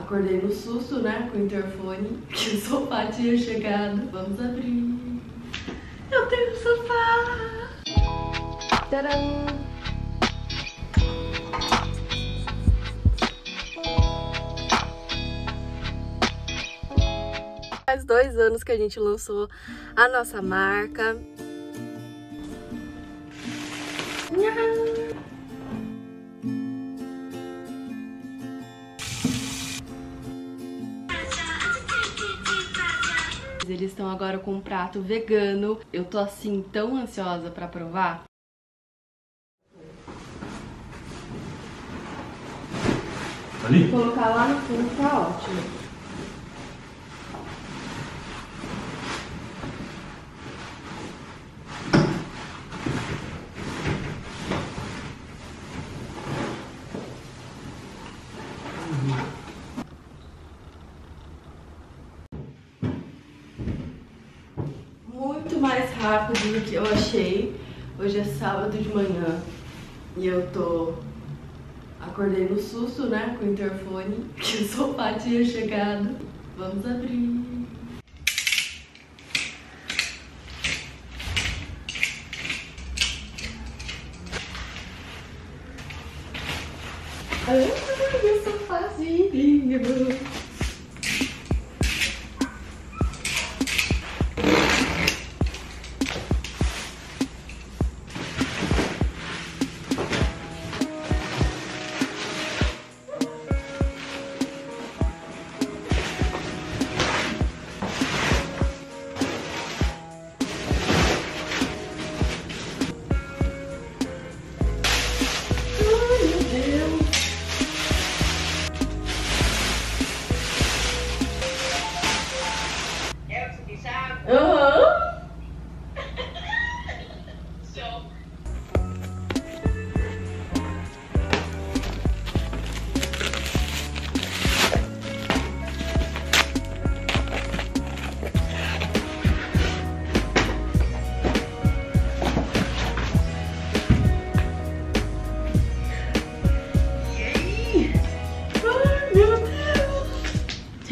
Acordei no susto, né, com o interfone, que o sofá tinha chegado. Vamos abrir. Eu tenho sofá! Tcharam! Faz dois anos que a gente lançou a nossa marca. Eles estão agora com um prato vegano. Eu tô assim tão ansiosa pra provar. Ali? Colocar lá no fundo tá ótimo. Muito do que eu achei. Hoje é sábado de manhã e eu tô Acordei no susto, né, com o interfone, que o sofá tinha chegado. Vamos abrir.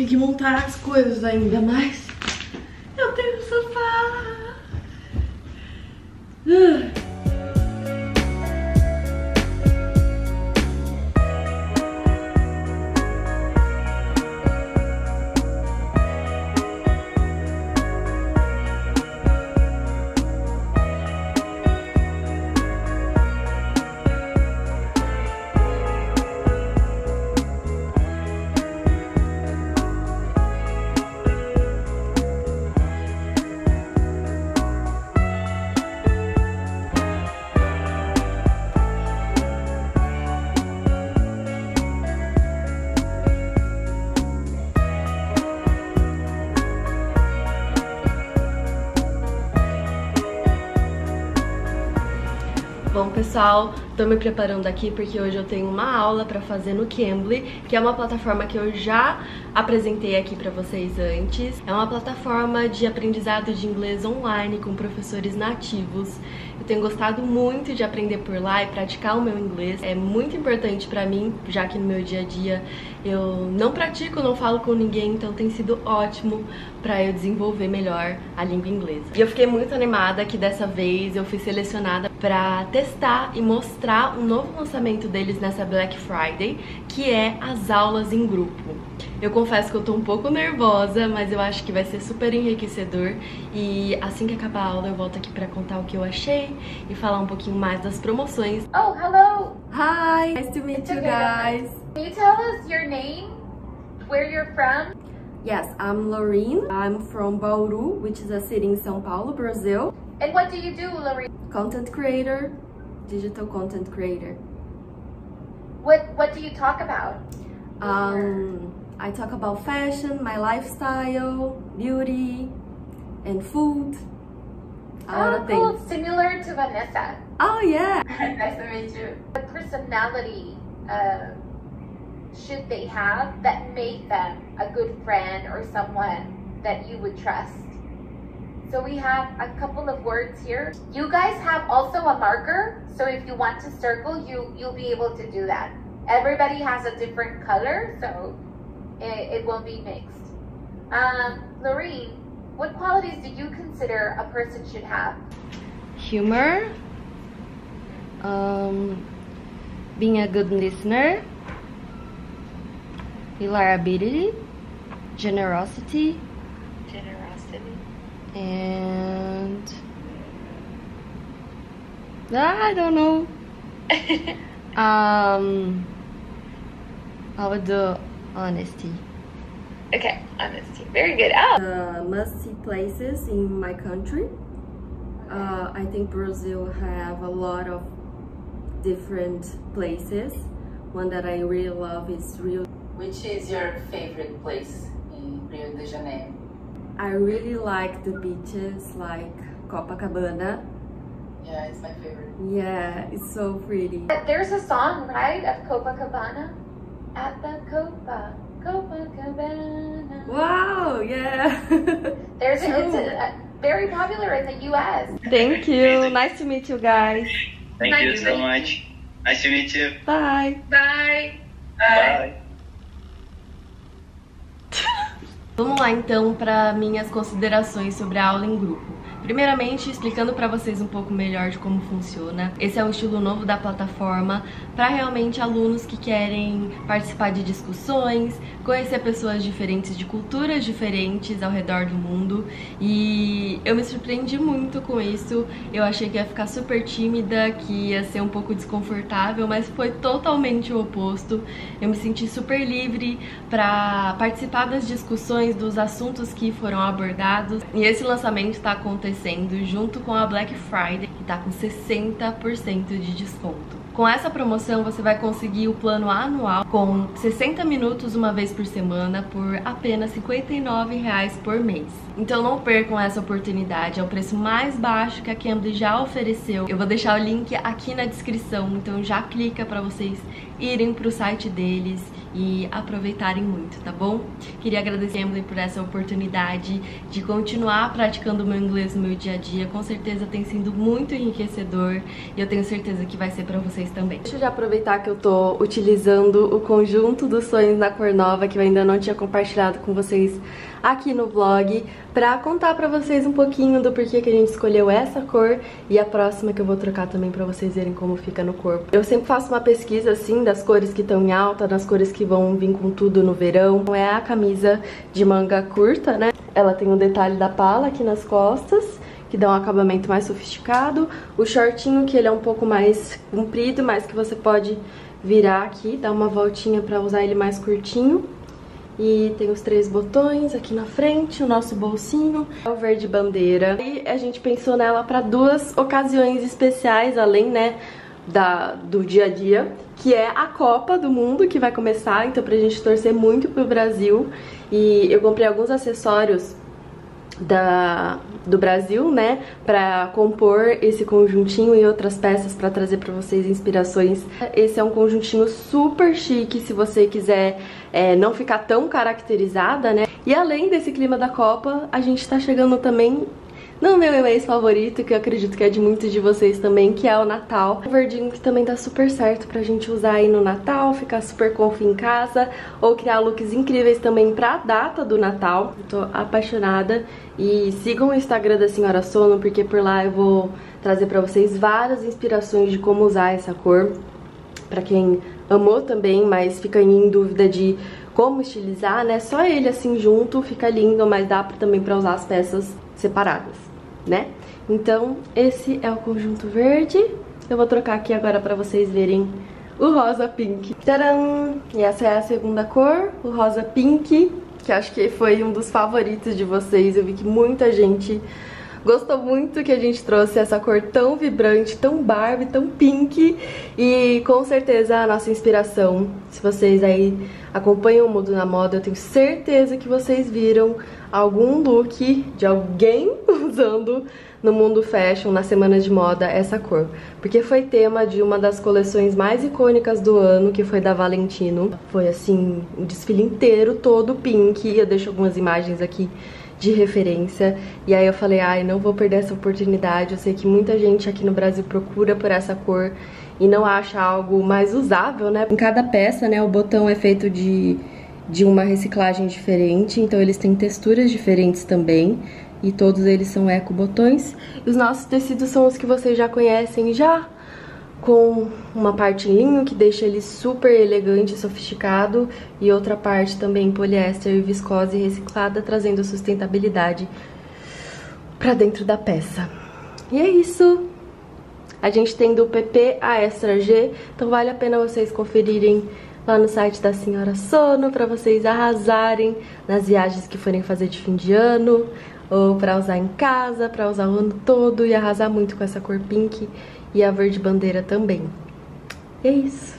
Que montar as coisas ainda mais. Eu tenho sofá. Ah. Pessoal, tô me preparando aqui porque hoje eu tenho uma aula pra fazer no Cambly, que é uma plataforma que eu já apresentei aqui pra vocês antes. É uma plataforma de aprendizado de inglês online com professores nativos. Tenho gostado muito de aprender por lá e praticar o meu inglês. É muito importante pra mim, já que no meu dia a dia eu não pratico, não falo com ninguém, então tem sido ótimo pra eu desenvolver melhor a língua inglesa. E eu fiquei muito animada que dessa vez eu fui selecionada pra testar e mostrar um novo lançamento deles nessa Black Friday, que é as aulas em grupo. Eu confesso que eu tô um pouco nervosa, mas eu acho que vai ser super enriquecedor e assim que acabar a aula eu volto aqui pra contar o que eu achei e falar um pouquinho mais das promoções. Oh, hello. Hi, nice to meet It's you guys. Can you tell us your name, where you're from? Yes, I'm Laureen. I'm from Bauru, which is a city in São Paulo, Brazil. And what do you do, Lorraine? Content creator, digital content creator. What What do you talk about? Um, I talk about fashion, my lifestyle, beauty, and food. Oh, cool. things. Similar to Vanessa. Oh yeah. nice to meet you. What personality uh, should they have that made them a good friend or someone that you would trust? So we have a couple of words here. You guys have also a marker, so if you want to circle, you you'll be able to do that. Everybody has a different color, so it, it won't be mixed. Um, Lorene, what qualities do you consider a person should have? Humor. Um, being a good listener. Reliability. Generosity. Generosity. And I don't know. um, I would do honesty. Okay, honesty. Very good. Oh, Uh, must see places in my country. Uh, I think Brazil have a lot of different places. One that I really love is Rio. Which is your favorite place in Rio de Janeiro? I really like the beaches like Copacabana. Yeah, it's my favorite. Yeah, it's so pretty. There's a song, right, of Copacabana? At the Copa, Copacabana. Wow, yeah. There's a, it's a, a, very popular in the U.S. Thank you. Nice to meet you guys. Thank Nice you so meet much. Nice to meet you. Bye. bye. Bye. Vamos lá então para minhas considerações sobre a aula em grupo. Primeiramente, explicando para vocês um pouco melhor de como funciona. Esse é um estilo novo da plataforma para realmente alunos que querem participar de discussões, conhecer pessoas diferentes de culturas diferentes ao redor do mundo. E eu me surpreendi muito com isso. Eu achei que ia ficar super tímida, que ia ser um pouco desconfortável, mas foi totalmente o oposto. Eu me senti super livre para participar das discussões dos assuntos que foram abordados. E esse lançamento está acontecendo junto com a Black Friday, que está com 60% de desconto. Com essa promoção você vai conseguir o plano anual com 60 minutos uma vez por semana por apenas R$ 59,00 por mês. Então não percam essa oportunidade, é o preço mais baixo que a Cambly já ofereceu. Eu vou deixar o link aqui na descrição, então já clica para vocês irem para o site deles e aproveitarem muito, tá bom? Queria agradecer a Cambly por essa oportunidade de continuar praticando o meu inglês no meu dia a dia. Com certeza tem sido muito enriquecedor e eu tenho certeza que vai ser para vocês também. Deixa eu já aproveitar que eu tô utilizando o conjunto dos sonhos na cor nova que eu ainda não tinha compartilhado com vocês aqui no vlog pra contar pra vocês um pouquinho do porquê que a gente escolheu essa cor e a próxima que eu vou trocar também pra vocês verem como fica no corpo. Eu sempre faço uma pesquisa assim das cores que estão em alta, das cores que vão vir com tudo no verão. É a camisa de manga curta, né? Ela tem o detalhe da pala aqui nas costas que dá um acabamento mais sofisticado. O shortinho, que ele é um pouco mais comprido, mas que você pode virar aqui, dar uma voltinha pra usar ele mais curtinho. E tem os três botões aqui na frente, o nosso bolsinho, é o verde bandeira. E a gente pensou nela para duas ocasiões especiais, além, né, da, do dia a dia, que é a Copa do Mundo, que vai começar, então pra gente torcer muito pro Brasil. E eu comprei alguns acessórios da, do Brasil, né, para compor esse conjuntinho e outras peças para trazer para vocês inspirações. Esse é um conjuntinho super chique, se você quiser é, não ficar tão caracterizada, né. E além desse clima da Copa, a gente tá chegando também no meu mês favorito, que eu acredito que é de muitos de vocês também, que é o Natal. O verdinho que também dá super certo pra gente usar aí no Natal, ficar super confi em casa, ou criar looks incríveis também pra data do Natal. Eu tô apaixonada. E sigam o Instagram da Senhora Sono, porque por lá eu vou trazer pra vocês várias inspirações de como usar essa cor. Pra quem amou também, mas fica em dúvida de como estilizar, né? Só ele assim junto fica lindo, mas dá também pra usar as peças separadas, né? Então, esse é o conjunto verde. Eu vou trocar aqui agora pra vocês verem o rosa pink. Tcharam! E essa é a segunda cor, o rosa pink, que acho que foi um dos favoritos de vocês. Eu vi que muita gente gostou muito que a gente trouxe essa cor tão vibrante, tão Barbie, tão pink e com certeza a nossa inspiração. Se vocês aí acompanham o Mundo na Moda, eu tenho certeza que vocês viram algum look de alguém usando no mundo fashion, na semana de moda, essa cor. Porque foi tema de uma das coleções mais icônicas do ano, que foi da Valentino. Foi assim, o desfile inteiro todo pink. Eu deixo algumas imagens aqui de referência. E aí eu falei, ai, não vou perder essa oportunidade. Eu sei que muita gente aqui no Brasil procura por essa cor e não acha algo mais usável, né? Em cada peça, né, o botão é feito de de uma reciclagem diferente, então eles têm texturas diferentes também. E todos eles são eco botões. Os nossos tecidos são os que vocês já conhecem já, com uma parte em linho que deixa ele super elegante e sofisticado e outra parte também poliéster e viscose reciclada, trazendo sustentabilidade para dentro da peça. E é isso! A gente tem do PP a Extra G, então vale a pena vocês conferirem lá no site da Senhora Sono para vocês arrasarem nas viagens que forem fazer de fim de ano ou para usar em casa, para usar o ano todo e arrasar muito com essa cor pink e a verde bandeira também. É isso.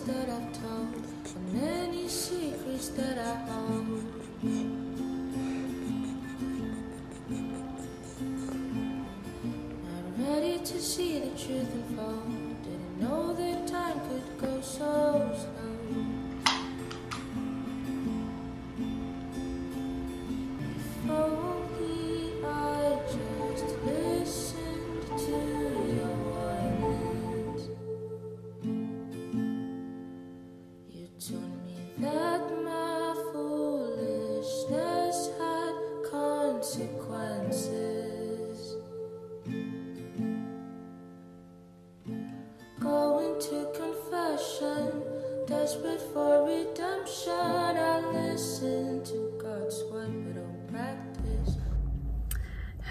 Lies that I've told, and many secrets that I hold. Not ready to see the truth unfold.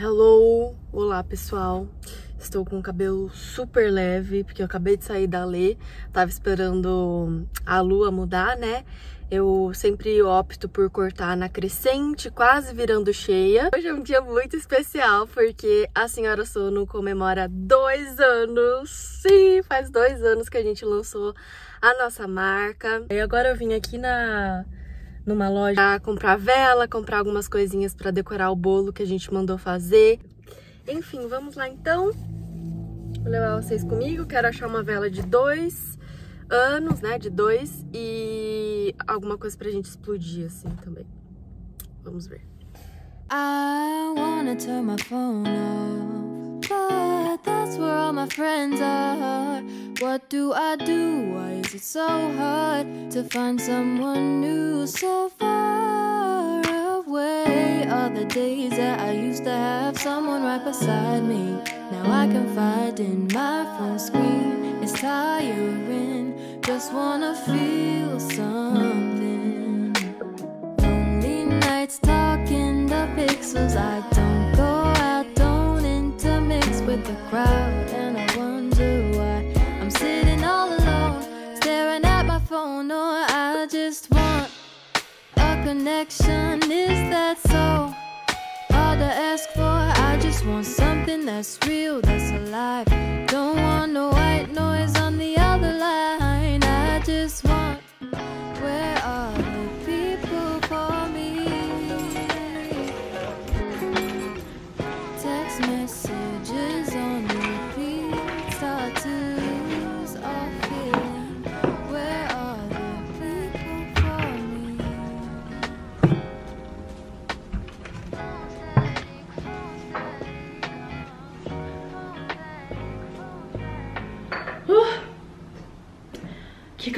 Hello! Olá, pessoal! Estou com o cabelo super leve, porque eu acabei de sair da Lê, tava esperando a lua mudar, né? Eu sempre opto por cortar na crescente, quase virando cheia. Hoje é um dia muito especial, porque a Senhora Sono comemora dois anos. Sim, faz dois anos que a gente lançou a nossa marca. E agora eu vim aqui na numa loja comprar vela, comprar algumas coisinhas para decorar o bolo que a gente mandou fazer. Enfim, vamos lá então. Vou levar vocês comigo. Quero achar uma vela de dois anos, né? De dois e alguma coisa pra gente explodir assim também. Vamos ver. I wanna turn my phone off, but that's where all my friends are. What do I do? Why is it so hard to find someone new so far away? All the days that I used to have someone right beside me. Now I confide in my phone screen. It's tiring, just wanna feel something. Lonely nights talking the pixels. I don't crowd, and I wonder why I'm sitting all alone, staring at my phone. No, I just want a connection. Is that so? Hard to ask for. I just want something that's real, that's alive.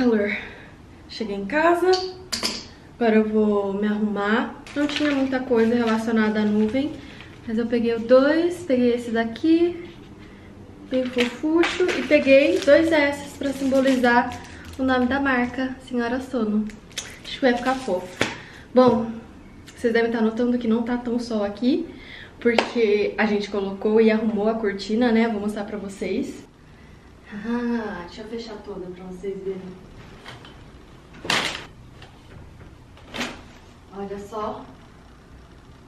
Calor. Cheguei em casa. Agora eu vou me arrumar. Não tinha muita coisa relacionada à nuvem, mas eu peguei dois, peguei esse daqui, bem fofucho, e peguei dois S pra simbolizar o nome da marca, Senhora Sono. Acho que vai ficar fofo. Bom, vocês devem estar notando que não tá tão sol aqui, porque a gente colocou e arrumou a cortina, né? Vou mostrar pra vocês. Ah, deixa eu fechar toda pra vocês verem. Olha só.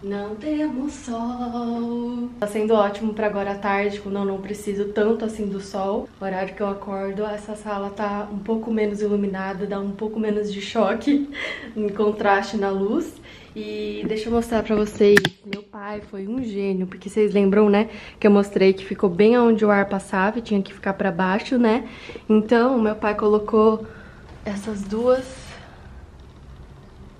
Não temos sol. Tá sendo ótimo pra agora à tarde, quando eu não preciso tanto assim do sol. O horário que eu acordo, essa sala tá um pouco menos iluminada, dá um pouco menos de choque em contraste na luz. E deixa eu mostrar pra vocês, meu pai foi um gênio, porque vocês lembram, né, que eu mostrei que ficou bem onde o ar passava e tinha que ficar pra baixo, né? Então, meu pai colocou essas duas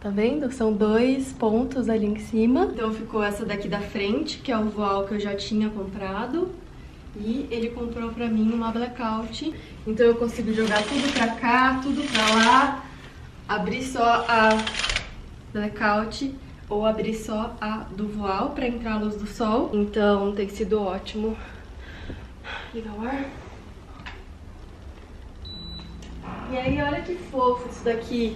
Tá vendo? São dois pontos ali em cima. Então ficou essa daqui da frente, que é o voal que eu já tinha comprado. E ele comprou pra mim uma blackout. Então eu consigo jogar tudo pra cá, tudo pra lá. Abrir só a blackout ou abrir só a do voal pra entrar a luz do sol. Então tem sido ótimo. Ligar o ar. E aí, olha que fofo isso daqui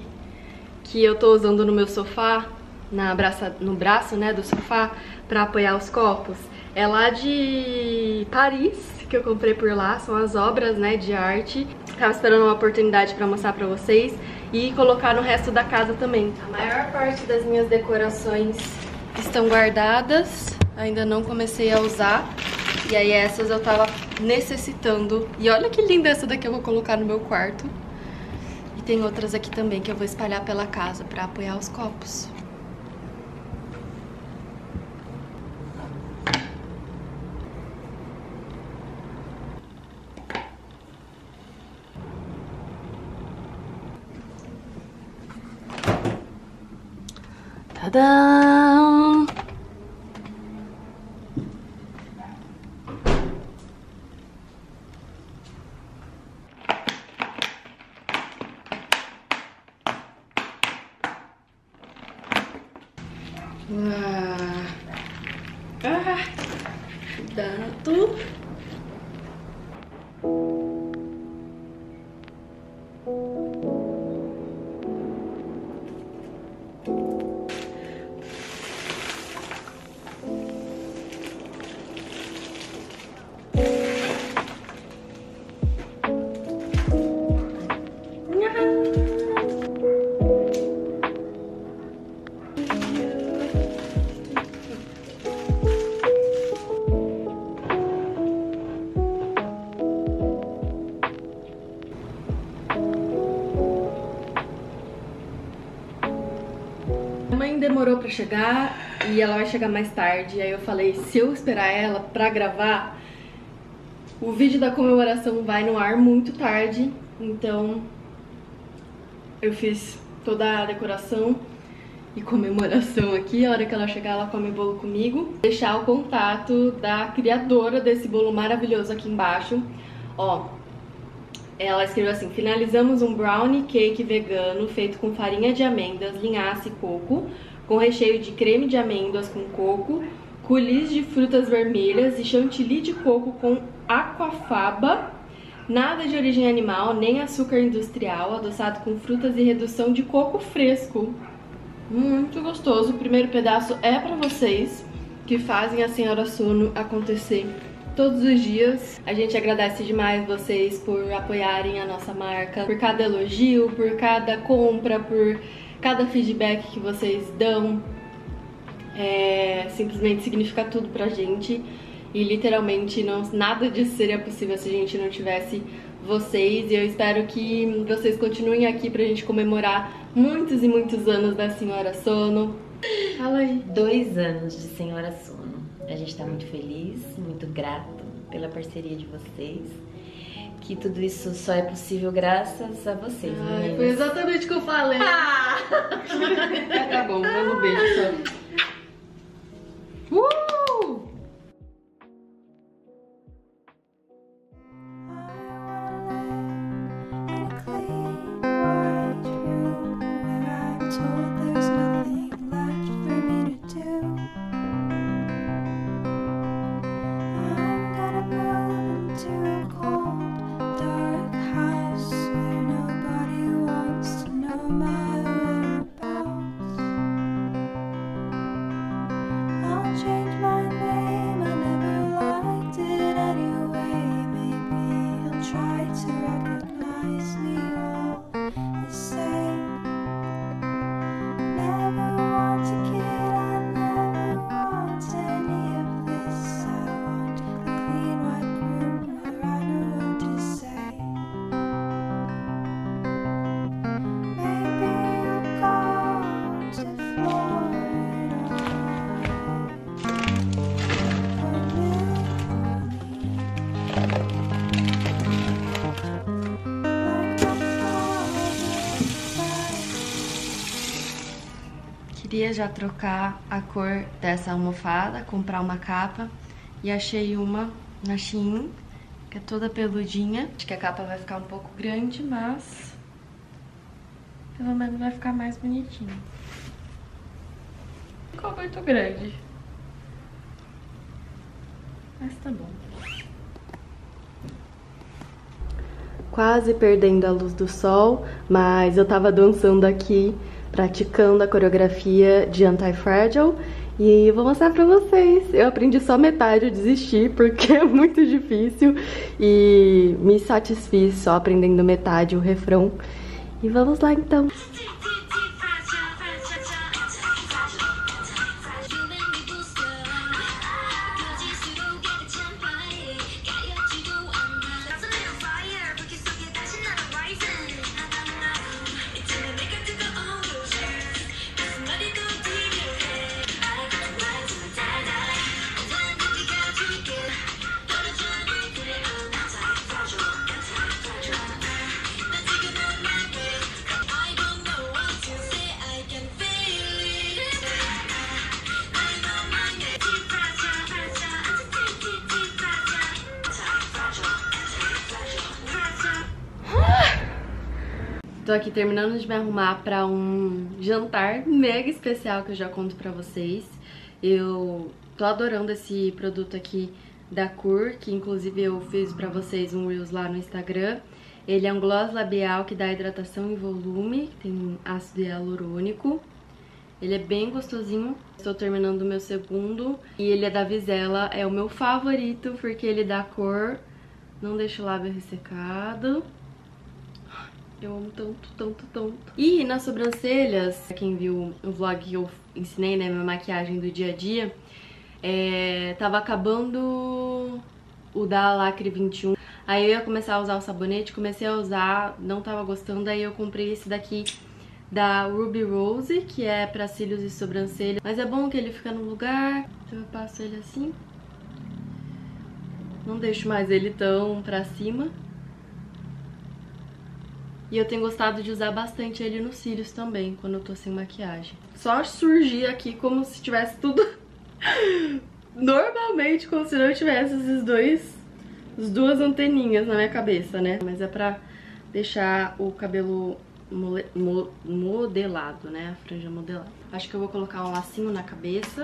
que eu tô usando no meu sofá, na braça, no braço né, do sofá, pra apoiar os copos. É lá de Paris, que eu comprei por lá, são as obras né, de arte. Tava esperando uma oportunidade pra mostrar pra vocês e colocar no resto da casa também. A maior parte das minhas decorações estão guardadas, ainda não comecei a usar. E aí essas eu tava necessitando. E olha que linda essa daqui eu vou colocar no meu quarto tem outras aqui também que eu vou espalhar pela casa para apoiar os copos. Tadã! Demorou pra chegar e ela vai chegar mais tarde. Aí eu falei, se eu esperar ela pra gravar, o vídeo da comemoração vai no ar muito tarde. Então eu fiz toda a decoração e comemoração aqui. A hora que ela chegar, ela come bolo comigo. Deixar o contato da criadora desse bolo maravilhoso aqui embaixo. Ó, ela escreveu assim: finalizamos um brownie cake vegano feito com farinha de amêndoas, linhaça e coco, com recheio de creme de amêndoas com coco, coulis de frutas vermelhas e chantilly de coco com aquafaba, nada de origem animal, nem açúcar industrial, adoçado com frutas e redução de coco fresco. Muito gostoso. O primeiro pedaço é para vocês que fazem a Senhora Sono acontecer todos os dias. A gente agradece demais vocês por apoiarem a nossa marca, por cada elogio, por cada compra, por cada feedback que vocês dão. É, simplesmente significa tudo pra gente. E literalmente não, nada disso seria possível se a gente não tivesse vocês. E eu espero que vocês continuem aqui pra gente comemorar muitos e muitos anos da Senhora Sono. Fala aí. Dois anos de Senhora Sono. A gente está muito feliz, muito grato pela parceria de vocês. Que tudo isso só é possível graças a vocês, Ai, foi exatamente o que eu falei. Ah! tá bom, um beijo só. Queria já trocar a cor dessa almofada, comprar uma capa e achei uma na Shein, que é toda peludinha. Acho que a capa vai ficar um pouco grande, mas pelo menos vai ficar mais bonitinho. Ficou muito grande. Mas tá bom. Quase perdendo a luz do sol, mas eu tava dançando aqui, praticando a coreografia de Anti-Fragile e vou mostrar pra vocês. Eu aprendi só metade, eu desisti porque é muito difícil e me satisfiz só aprendendo metade, o refrão. E vamos lá então. Terminando de me arrumar pra um jantar mega especial que eu já conto pra vocês. Eu tô adorando esse produto aqui da Cur, que inclusive eu fiz pra vocês um Reels lá no Instagram. Ele é um gloss labial que dá hidratação e volume, tem ácido hialurônico. Ele é bem gostosinho. Estou terminando o meu segundo. E ele é da Visela, é o meu favorito porque ele dá cor, não deixa o lábio ressecado. Eu amo tanto, tanto, tanto. E nas sobrancelhas, quem viu o vlog que eu ensinei, né, minha maquiagem do dia a dia, é, tava acabando o da Lacre 21. Aí eu ia começar a usar o sabonete, comecei a usar, não tava gostando, aí eu comprei esse daqui da Ruby Rose, que é pra cílios e sobrancelha. Mas é bom que ele fica no lugar, então eu passo ele assim. Não deixo mais ele tão pra cima. E eu tenho gostado de usar bastante ele nos cílios também, quando eu tô sem maquiagem. Só surgir aqui como se tivesse tudo normalmente, como se não tivesse esses dois, as duas anteninhas na minha cabeça, né? Mas é pra deixar o cabelo mole, mo, modelado, né? A franja modelada. Acho que eu vou colocar um lacinho na cabeça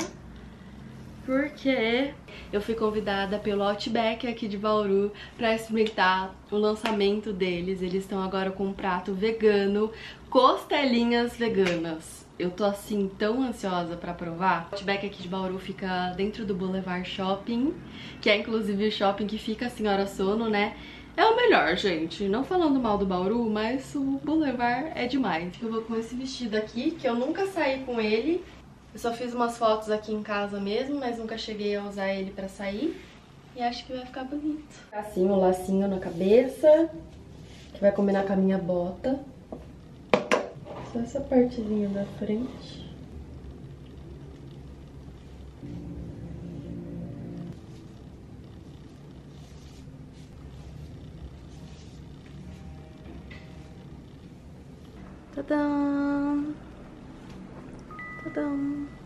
porque eu fui convidada pelo Outback aqui de Bauru para experimentar o lançamento deles. Eles estão agora com um prato vegano, costelinhas veganas. Eu tô assim tão ansiosa pra provar. O Outback aqui de Bauru fica dentro do Boulevard Shopping, que é inclusive o shopping que fica a Senhora Sono, né? É o melhor, gente. Não falando mal do Bauru, mas o Boulevard é demais. Eu vou com esse vestido aqui, que eu nunca saí com ele. Eu só fiz umas fotos aqui em casa mesmo, mas nunca cheguei a usar ele pra sair. E acho que vai ficar bonito. Assim, um lacinho na cabeça, que vai combinar com a minha bota. Só essa partezinha da frente. Tadã! Tadã!